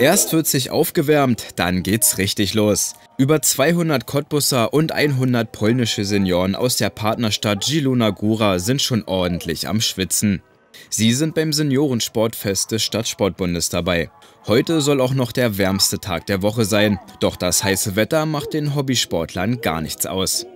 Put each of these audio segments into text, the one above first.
Erst wird sich aufgewärmt, dann geht's richtig los. Über 200 Cottbusser und 100 polnische Senioren aus der Partnerstadt Zielona Góra sind schon ordentlich am Schwitzen. Sie sind beim Seniorensportfest des Stadtsportbundes dabei. Heute soll auch noch der wärmste Tag der Woche sein, doch das heiße Wetter macht den Hobbysportlern gar nichts aus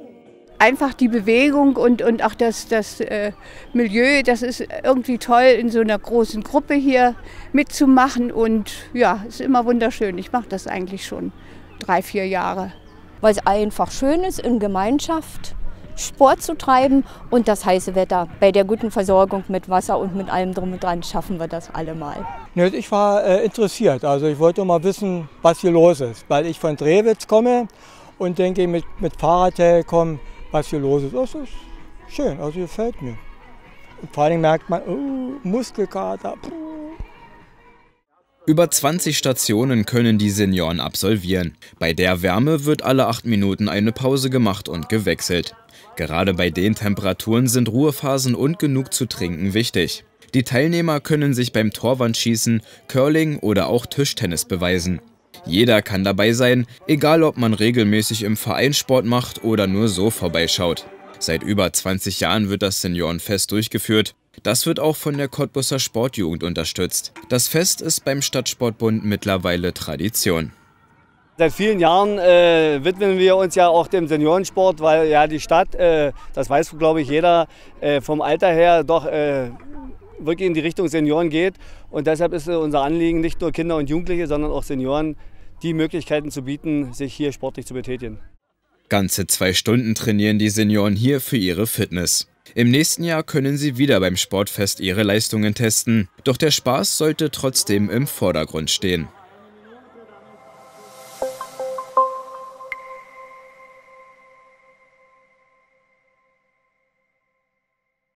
einfach die Bewegung und, und auch das, das äh, Milieu, das ist irgendwie toll, in so einer großen Gruppe hier mitzumachen. Und ja, ist immer wunderschön. Ich mache das eigentlich schon drei, vier Jahre. Weil es einfach schön ist, in Gemeinschaft Sport zu treiben und das heiße Wetter. Bei der guten Versorgung mit Wasser und mit allem drum und dran schaffen wir das alle mal. Ich war äh, interessiert, also ich wollte mal wissen, was hier los ist, weil ich von Drewitz komme und denke, mit, mit Fahrrad herkommen, was hier los ist. Das ist schön, also gefällt mir. Und vor allem merkt man, oh, Muskelkater. Puh. Über 20 Stationen können die Senioren absolvieren. Bei der Wärme wird alle acht Minuten eine Pause gemacht und gewechselt. Gerade bei den Temperaturen sind Ruhephasen und genug zu trinken wichtig. Die Teilnehmer können sich beim Torwandschießen, Curling oder auch Tischtennis beweisen. Jeder kann dabei sein, egal ob man regelmäßig im Verein Sport macht oder nur so vorbeischaut. Seit über 20 Jahren wird das Seniorenfest durchgeführt. Das wird auch von der Cottbusser Sportjugend unterstützt. Das Fest ist beim Stadtsportbund mittlerweile Tradition. Seit vielen Jahren äh, widmen wir uns ja auch dem Seniorensport, weil ja die Stadt, äh, das weiß glaube ich jeder, äh, vom Alter her doch äh, wirklich in die Richtung Senioren geht. Und deshalb ist unser Anliegen, nicht nur Kinder und Jugendliche, sondern auch Senioren die Möglichkeiten zu bieten, sich hier sportlich zu betätigen. Ganze zwei Stunden trainieren die Senioren hier für ihre Fitness. Im nächsten Jahr können sie wieder beim Sportfest ihre Leistungen testen. Doch der Spaß sollte trotzdem im Vordergrund stehen.